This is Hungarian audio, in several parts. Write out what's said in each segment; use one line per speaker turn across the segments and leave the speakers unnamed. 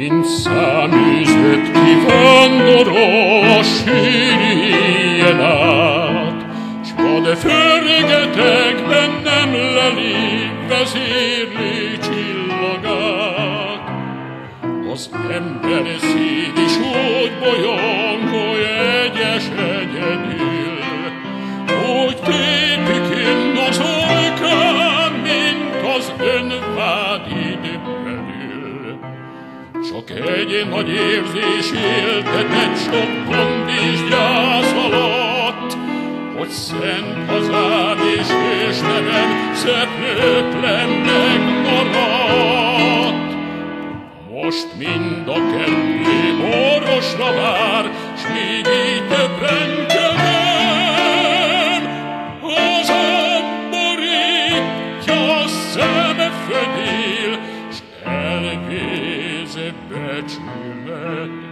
Mint száműzött kivándorol sűrűjén át, S vad förgetekben nem leli vezérli csillagát. Az ember szív is úgy bolyongó egyes egyedül, Egy nagy érzés éltetett sok gond és gyász alatt, Hogy szent hazám és hősnevem szeplőtlen megmaradt. Most mind a kettő orvosra vár, s még így a szeme födél, s sebeçilen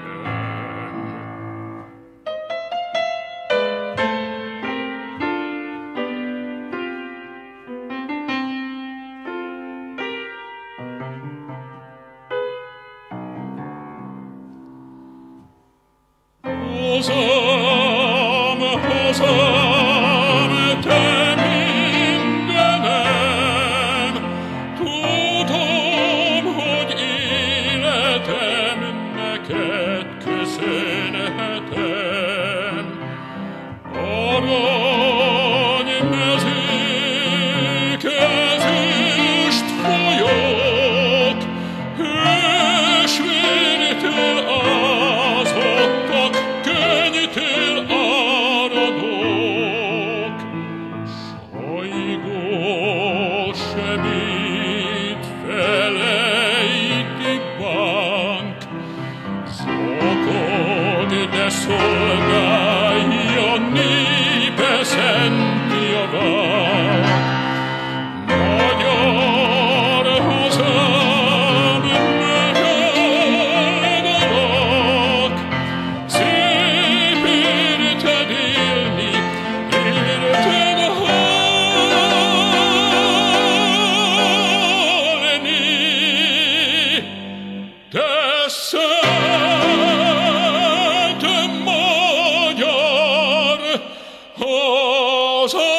Oh, so solga io ni pesentio oh, vai. Hosanna!